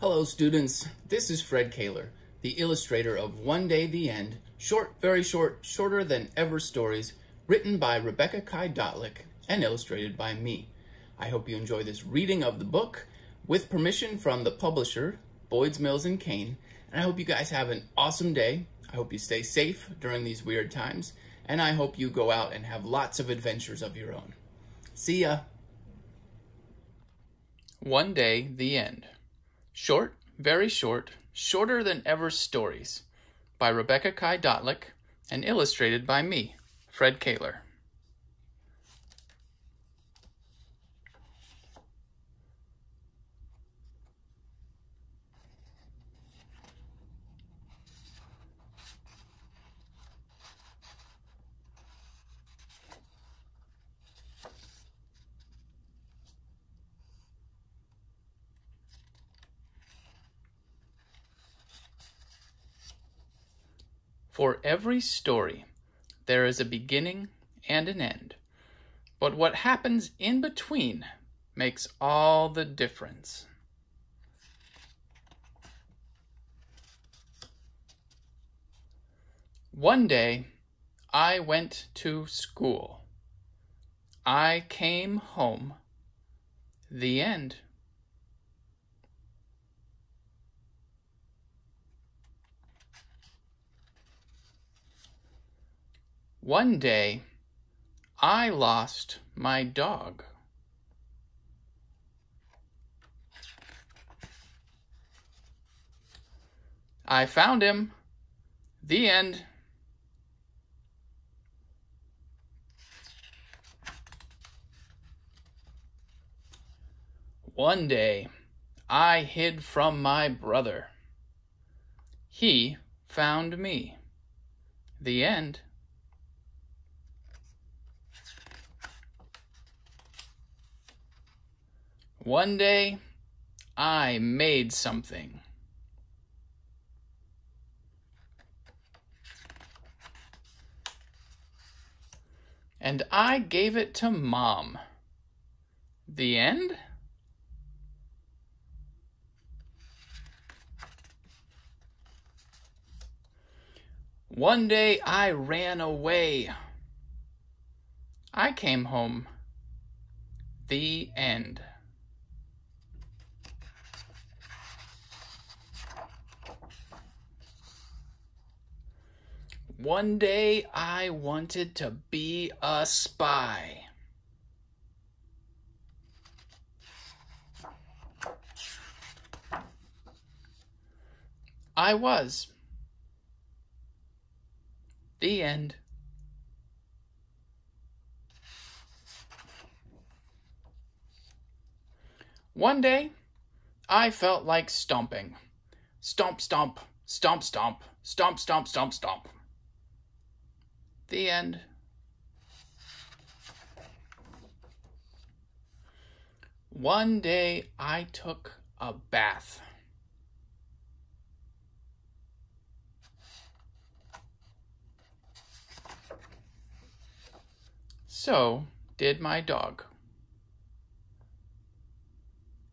Hello students, this is Fred Koehler, the illustrator of One Day the End, short, very short, shorter than ever stories, written by Rebecca Kai Dotlich and illustrated by me. I hope you enjoy this reading of the book with permission from the publisher, Boyd's Mills and Kane, and I hope you guys have an awesome day. I hope you stay safe during these weird times, and I hope you go out and have lots of adventures of your own. See ya! One Day, the End. Short, very short, shorter than ever stories by Rebecca Kai Dotlich and illustrated by me, Fred Koehler. For every story, there is a beginning and an end. But what happens in between makes all the difference. One day, I went to school. I came home. The end. One day, I lost my dog. I found him. The end. One day, I hid from my brother. He found me. The end. One day, I made something. And I gave it to Mom. The end? One day I ran away. I came home. The end. One day I wanted to be a spy. I was. The end. One day, I felt like stomping. Stomp, stomp, stomp, stomp, stomp, stomp, stomp, stomp. The end. One day I took a bath. So did my dog.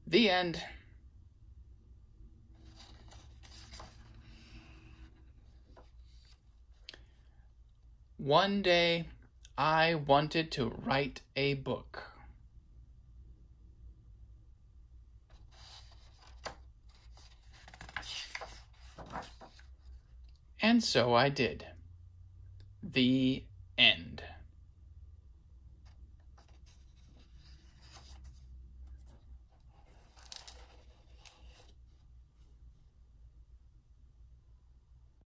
The end. One day, I wanted to write a book. And so I did. The end.